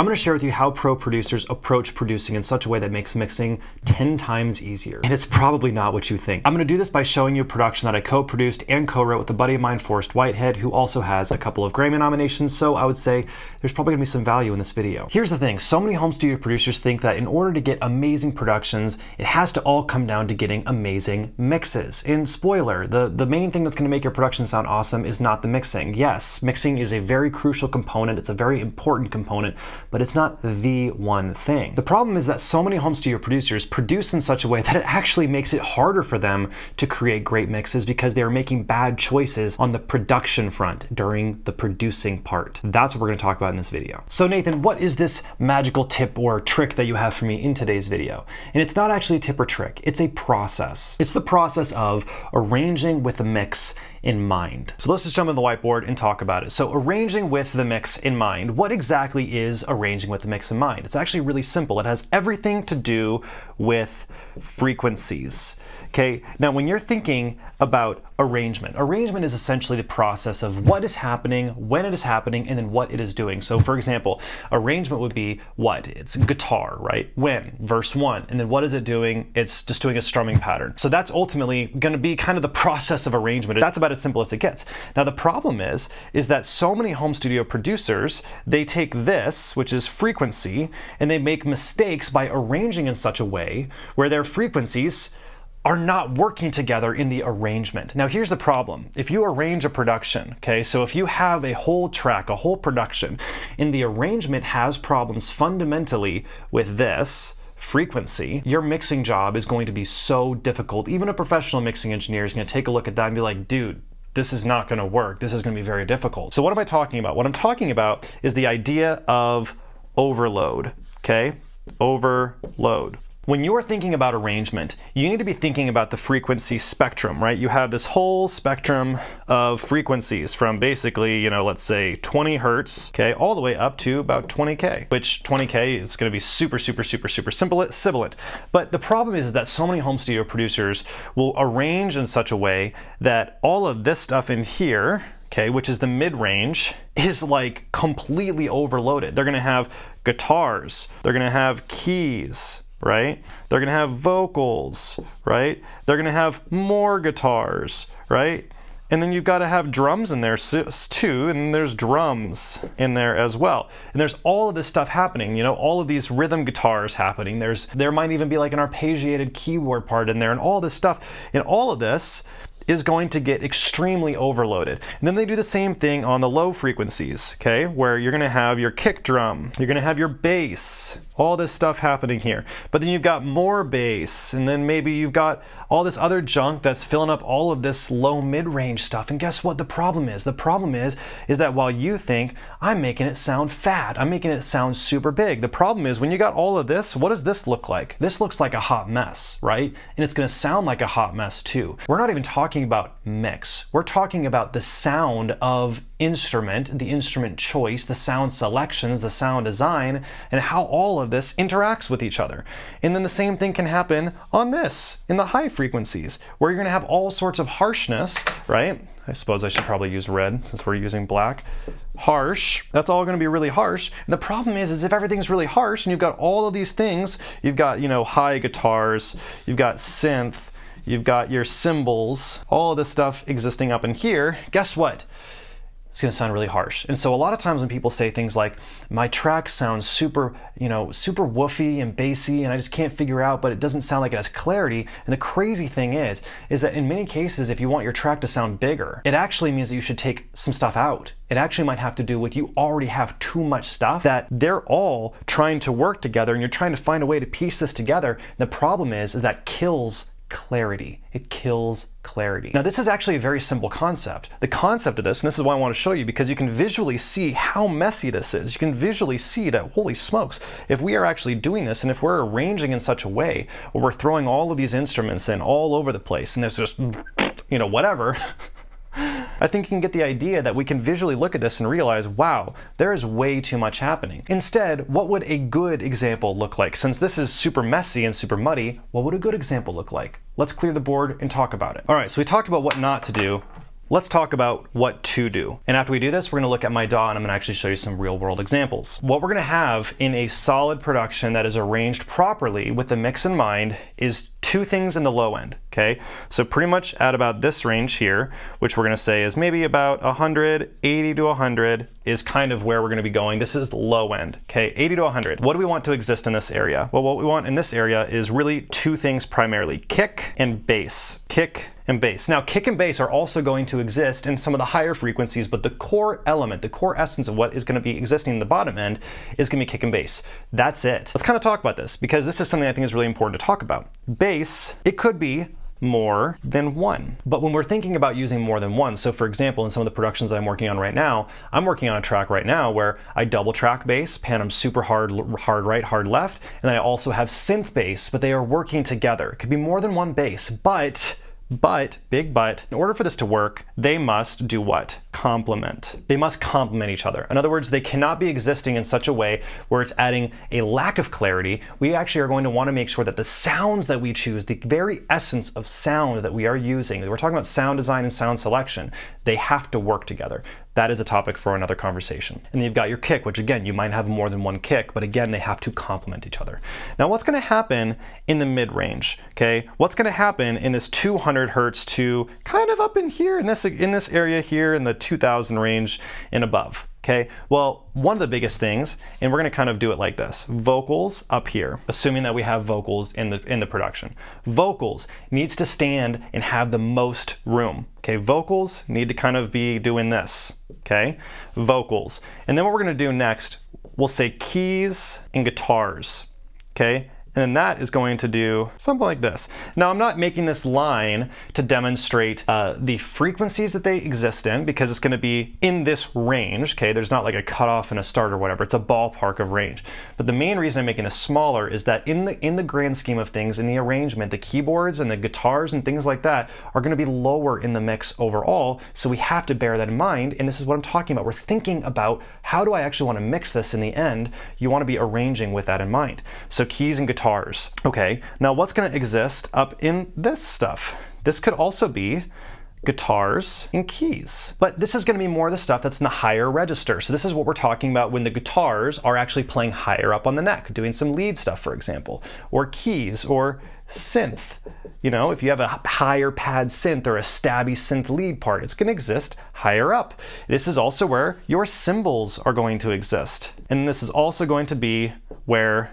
I'm gonna share with you how pro producers approach producing in such a way that makes mixing 10 times easier. And it's probably not what you think. I'm gonna do this by showing you a production that I co-produced and co-wrote with a buddy of mine, Forrest Whitehead, who also has a couple of Grammy nominations, so I would say there's probably gonna be some value in this video. Here's the thing, so many home studio producers think that in order to get amazing productions, it has to all come down to getting amazing mixes. And spoiler, the, the main thing that's gonna make your production sound awesome is not the mixing. Yes, mixing is a very crucial component, it's a very important component, but it's not the one thing. The problem is that so many home studio producers produce in such a way that it actually makes it harder for them to create great mixes because they are making bad choices on the production front during the producing part. That's what we're gonna talk about in this video. So Nathan, what is this magical tip or trick that you have for me in today's video? And it's not actually a tip or trick, it's a process. It's the process of arranging with the mix in mind. So let's just jump on the whiteboard and talk about it. So arranging with the mix in mind. What exactly is arranging with the mix in mind? It's actually really simple. It has everything to do with frequencies. Okay, now when you're thinking about arrangement, arrangement is essentially the process of what is happening, when it is happening, and then what it is doing. So for example, arrangement would be what? It's guitar, right? When, verse one, and then what is it doing? It's just doing a strumming pattern. So that's ultimately gonna be kind of the process of arrangement. That's about as simple as it gets. Now the problem is, is that so many home studio producers, they take this, which is frequency, and they make mistakes by arranging in such a way where their frequencies are not working together in the arrangement. Now here's the problem. If you arrange a production, okay, so if you have a whole track, a whole production, and the arrangement has problems fundamentally with this, frequency, your mixing job is going to be so difficult. Even a professional mixing engineer is going to take a look at that and be like, dude, this is not going to work. This is going to be very difficult. So what am I talking about? What I'm talking about is the idea of overload, okay? Overload. When you're thinking about arrangement, you need to be thinking about the frequency spectrum, right? You have this whole spectrum of frequencies from basically, you know, let's say 20 hertz, okay, all the way up to about 20K, which 20K is gonna be super, super, super, super simple, sibilant. But the problem is that so many home studio producers will arrange in such a way that all of this stuff in here, okay, which is the mid-range, is like completely overloaded. They're gonna have guitars, they're gonna have keys, right? They're gonna have vocals, right? They're gonna have more guitars, right? And then you've got to have drums in there too, and there's drums in there as well. And there's all of this stuff happening, you know, all of these rhythm guitars happening. There's there might even be like an arpeggiated keyboard part in there and all this stuff. And all of this is going to get extremely overloaded. And then they do the same thing on the low frequencies, okay? Where you're gonna have your kick drum, you're gonna have your bass, all this stuff happening here. But then you've got more bass, and then maybe you've got all this other junk that's filling up all of this low mid-range stuff. And guess what the problem is? The problem is, is that while you think, I'm making it sound fat, I'm making it sound super big. The problem is when you got all of this, what does this look like? This looks like a hot mess, right? And it's gonna sound like a hot mess too. We're not even talking talking about mix. We're talking about the sound of instrument, the instrument choice, the sound selections, the sound design, and how all of this interacts with each other. And then the same thing can happen on this, in the high frequencies, where you're gonna have all sorts of harshness, right? I suppose I should probably use red since we're using black. Harsh, that's all gonna be really harsh. And the problem is, is if everything's really harsh and you've got all of these things, you've got, you know, high guitars, you've got synth, You've got your cymbals, all this stuff existing up in here. Guess what? It's gonna sound really harsh. And so a lot of times when people say things like, my track sounds super, you know, super woofy and bassy and I just can't figure out, but it doesn't sound like it has clarity. And the crazy thing is, is that in many cases, if you want your track to sound bigger, it actually means that you should take some stuff out. It actually might have to do with you already have too much stuff that they're all trying to work together and you're trying to find a way to piece this together. And the problem is, is that kills clarity. It kills clarity. Now, this is actually a very simple concept. The concept of this, and this is why I want to show you, because you can visually see how messy this is. You can visually see that, holy smokes, if we are actually doing this, and if we're arranging in such a way where we're throwing all of these instruments in all over the place, and there's just, you know, whatever, I think you can get the idea that we can visually look at this and realize, wow, there is way too much happening. Instead, what would a good example look like? Since this is super messy and super muddy, what would a good example look like? Let's clear the board and talk about it. All right, so we talked about what not to do let's talk about what to do. And after we do this, we're gonna look at my DAW and I'm gonna actually show you some real world examples. What we're gonna have in a solid production that is arranged properly with the mix in mind is two things in the low end, okay? So pretty much at about this range here, which we're gonna say is maybe about 100, 80 to 100 is kind of where we're gonna be going. This is the low end, okay? 80 to 100. What do we want to exist in this area? Well, what we want in this area is really two things primarily, kick and bass. Kick and bass. Now, kick and bass are also going to exist in some of the higher frequencies, but the core element, the core essence of what is going to be existing in the bottom end is going to be kick and bass. That's it. Let's kind of talk about this because this is something I think is really important to talk about. Bass, it could be more than one. But when we're thinking about using more than one, so for example, in some of the productions that I'm working on right now, I'm working on a track right now where I double track bass, pan them super hard, hard right, hard left, and then I also have synth bass, but they are working together. It could be more than one bass, but but, big but, in order for this to work, they must do what? Complement. They must complement each other. In other words, they cannot be existing in such a way where it's adding a lack of clarity. We actually are going to want to make sure that the sounds that we choose, the very essence of sound that we are using, we're talking about sound design and sound selection, they have to work together that is a topic for another conversation. And then you've got your kick, which again, you might have more than one kick, but again, they have to complement each other. Now, what's gonna happen in the mid range, okay? What's gonna happen in this 200 hertz to kind of up in here, in this, in this area here, in the 2000 range and above? Okay, well, one of the biggest things, and we're gonna kind of do it like this, vocals up here, assuming that we have vocals in the, in the production. Vocals needs to stand and have the most room. Okay, vocals need to kind of be doing this, okay? Vocals. And then what we're gonna do next, we'll say keys and guitars, okay? And then that is going to do something like this. Now I'm not making this line to demonstrate uh, the frequencies that they exist in because it's going to be in this range, okay? There's not like a cutoff and a start or whatever. It's a ballpark of range. But the main reason I'm making this smaller is that in the, in the grand scheme of things, in the arrangement, the keyboards and the guitars and things like that are going to be lower in the mix overall. So we have to bear that in mind. And this is what I'm talking about. We're thinking about how do I actually want to mix this in the end? You want to be arranging with that in mind. So keys and guitars guitars. Okay, now what's gonna exist up in this stuff? This could also be guitars and keys. But this is going to be more of the stuff that's in the higher register. So this is what we're talking about when the guitars are actually playing higher up on the neck, doing some lead stuff, for example, or keys or synth. You know, if you have a higher pad synth or a stabby synth lead part, it's going to exist higher up. This is also where your cymbals are going to exist. And this is also going to be where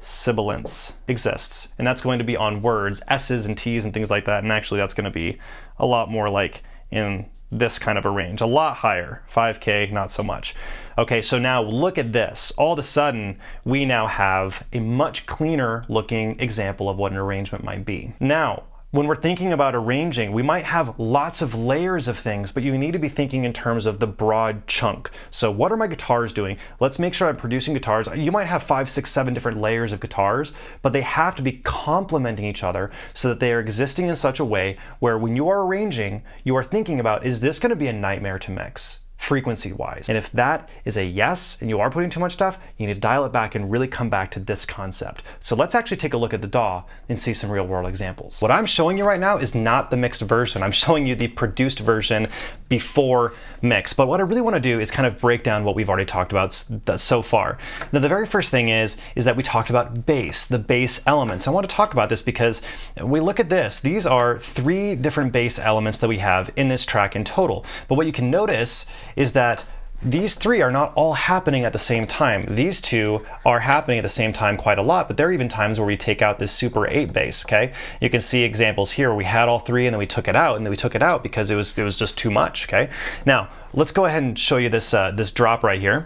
sibilance exists, and that's going to be on words, S's and T's and things like that, and actually that's going to be a lot more like in this kind of a range, a lot higher, 5K, not so much. Okay, so now look at this. All of a sudden, we now have a much cleaner looking example of what an arrangement might be. Now, when we're thinking about arranging, we might have lots of layers of things, but you need to be thinking in terms of the broad chunk. So what are my guitars doing? Let's make sure I'm producing guitars. You might have five, six, seven different layers of guitars, but they have to be complementing each other so that they are existing in such a way where when you are arranging, you are thinking about, is this gonna be a nightmare to mix? Frequency wise. And if that is a yes and you are putting too much stuff, you need to dial it back and really come back to this concept. So let's actually take a look at the DAW and see some real world examples. What I'm showing you right now is not the mixed version. I'm showing you the produced version before mix. But what I really want to do is kind of break down what we've already talked about so far. Now the very first thing is, is that we talked about bass, the bass elements. I want to talk about this because we look at this. These are three different bass elements that we have in this track in total. But what you can notice is that these three are not all happening at the same time. These two are happening at the same time quite a lot, but there are even times where we take out this super 8 bass, okay? You can see examples here we had all three and then we took it out, and then we took it out because it was, it was just too much, okay? Now, let's go ahead and show you this, uh, this drop right here.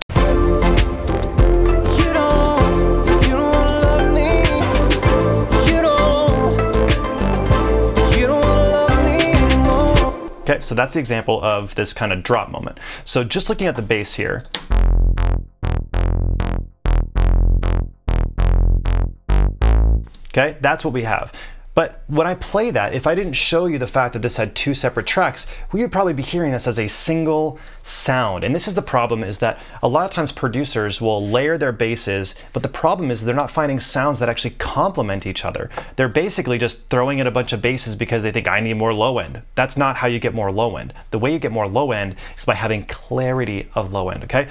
Okay, so that's the example of this kind of drop moment. So just looking at the bass here, okay, that's what we have. But when I play that, if I didn't show you the fact that this had two separate tracks, we would probably be hearing this as a single sound. And this is the problem is that a lot of times producers will layer their basses, but the problem is they're not finding sounds that actually complement each other. They're basically just throwing in a bunch of basses because they think I need more low end. That's not how you get more low end. The way you get more low end is by having clarity of low end, okay?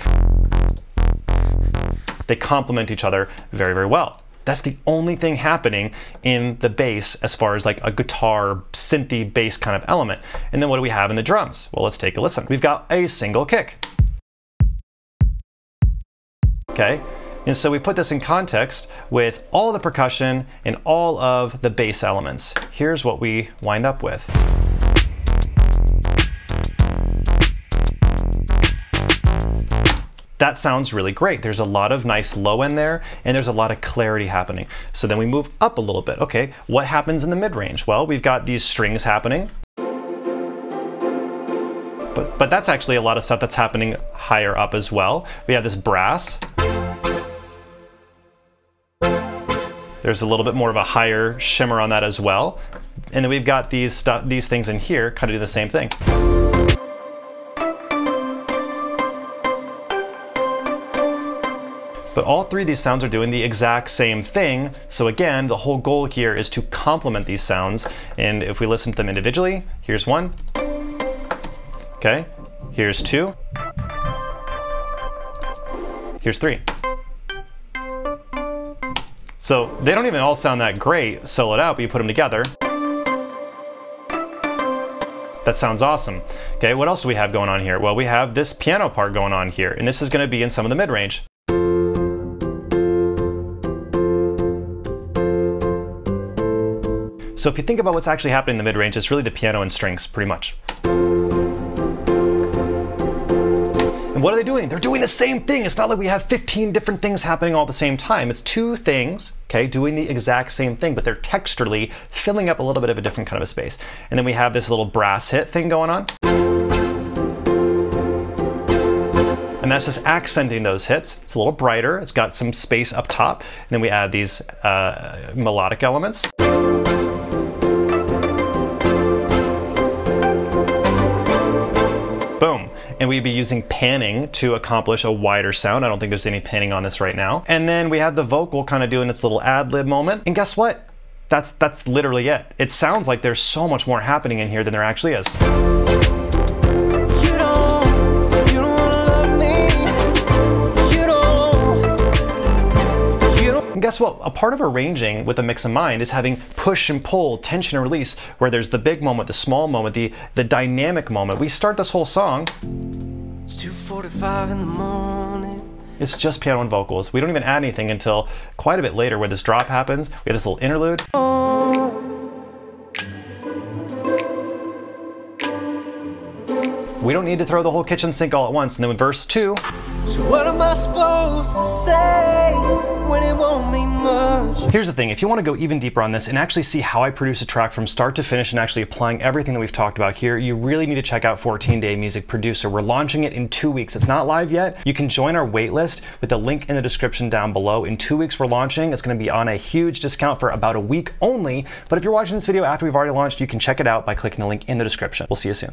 They complement each other very, very well. That's the only thing happening in the bass as far as like a guitar, synthy bass kind of element. And then what do we have in the drums? Well, let's take a listen. We've got a single kick. Okay, and so we put this in context with all the percussion and all of the bass elements. Here's what we wind up with. That sounds really great. There's a lot of nice low end there, and there's a lot of clarity happening. So then we move up a little bit. Okay, what happens in the mid range? Well, we've got these strings happening. But, but that's actually a lot of stuff that's happening higher up as well. We have this brass. There's a little bit more of a higher shimmer on that as well. And then we've got these, stuff, these things in here kind of do the same thing. But all three of these sounds are doing the exact same thing. So again, the whole goal here is to complement these sounds. And if we listen to them individually, here's one. Okay, here's two. Here's three. So they don't even all sound that great soloed out, but you put them together. That sounds awesome. Okay, what else do we have going on here? Well, we have this piano part going on here, and this is gonna be in some of the mid-range. So if you think about what's actually happening in the mid-range, it's really the piano and strings, pretty much. And what are they doing? They're doing the same thing. It's not like we have 15 different things happening all at the same time. It's two things, okay, doing the exact same thing, but they're texturally filling up a little bit of a different kind of a space. And then we have this little brass hit thing going on. And that's just accenting those hits. It's a little brighter. It's got some space up top. And then we add these uh, melodic elements. And we'd be using panning to accomplish a wider sound. I don't think there's any panning on this right now. And then we have the vocal kind of doing its little ad lib moment. And guess what? That's, that's literally it. It sounds like there's so much more happening in here than there actually is. Guess what? A part of arranging with a mix of mind is having push and pull, tension and release, where there's the big moment, the small moment, the, the dynamic moment. We start this whole song. It's 2.45 in the morning. It's just piano and vocals. We don't even add anything until quite a bit later where this drop happens. We have this little interlude. We don't need to throw the whole kitchen sink all at once. And then with verse two. So what am I supposed to say Here's the thing, if you want to go even deeper on this and actually see how I produce a track from start to finish and actually applying everything that we've talked about here, you really need to check out 14 Day Music Producer. We're launching it in two weeks. It's not live yet. You can join our waitlist with the link in the description down below. In two weeks, we're launching. It's going to be on a huge discount for about a week only. But if you're watching this video after we've already launched, you can check it out by clicking the link in the description. We'll see you soon.